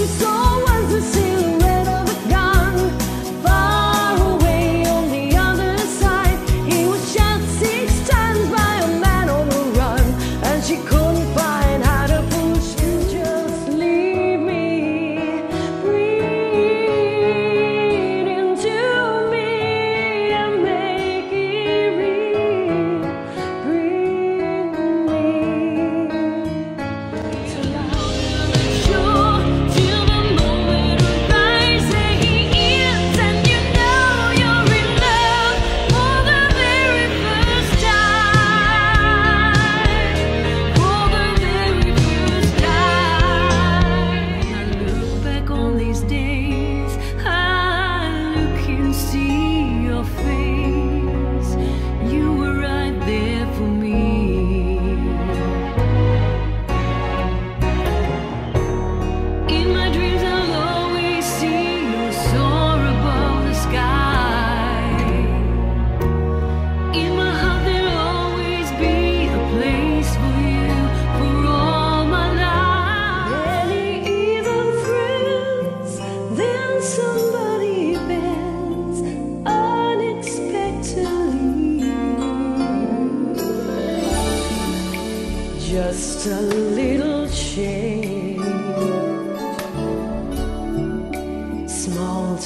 you so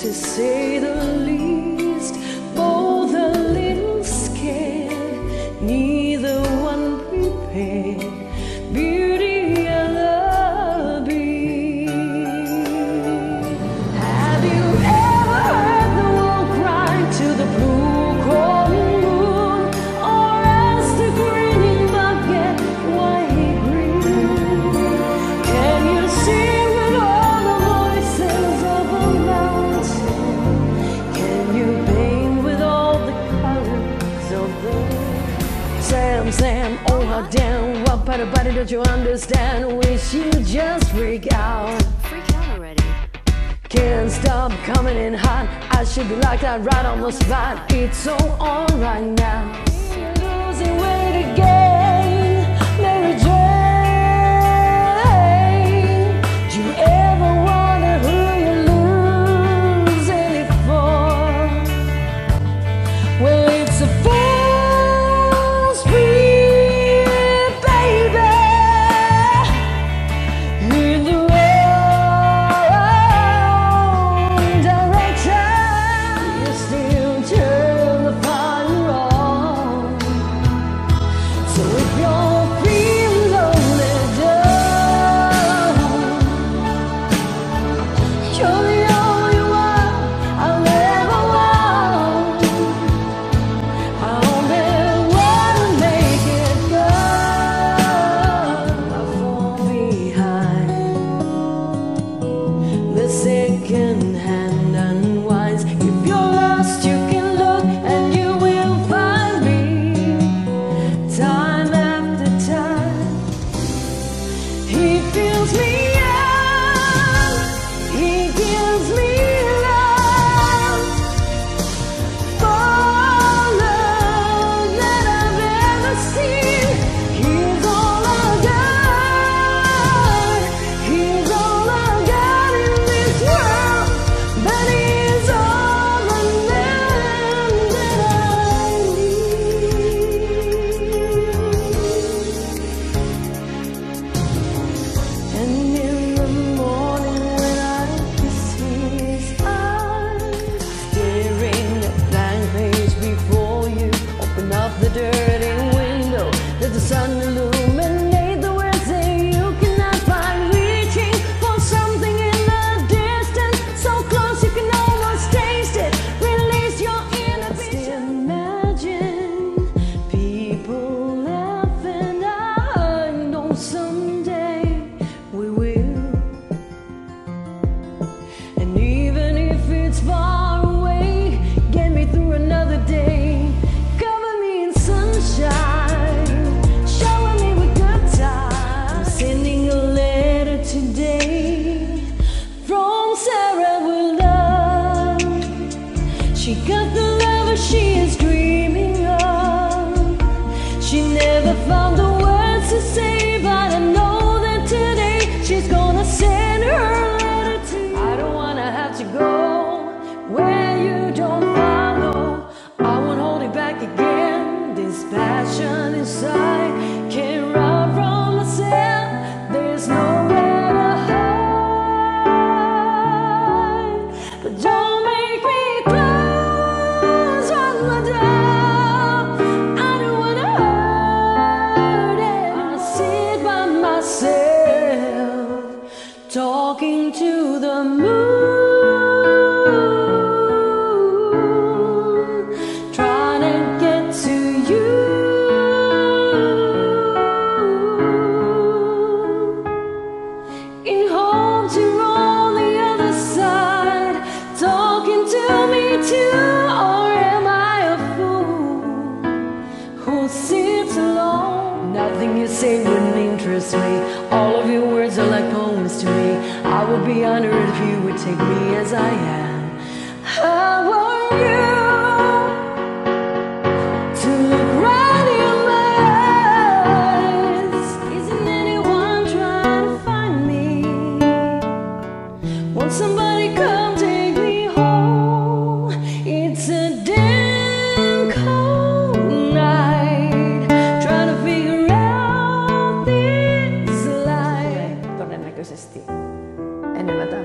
to say the or down. What part about it don't you understand? Wish you just freak out. Freak out already. Can't stop coming in hot. I should be like that right on the spot. It's so on right now. can have. the sun alone. say wouldn't interest me. All of your words are like poems to me. I would be honored if you would take me as I am. I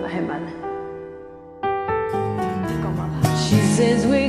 him. She says we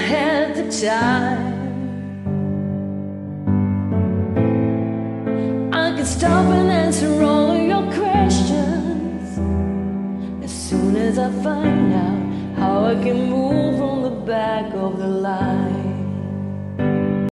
had the time. I could stop and answer all your questions as soon as I find out how I can move on the back of the line.